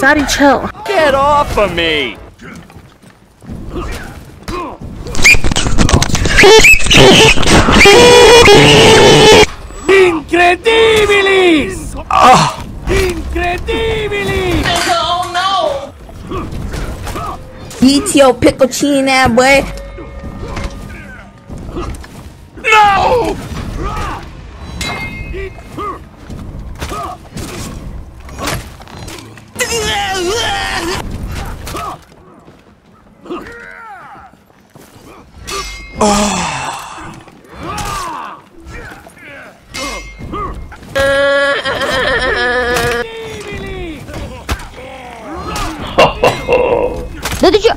Daddy, chill. Get off of me! Incredibilis! Incredibilis! Eat your piccochina, eh, boy. No! Да ты чё?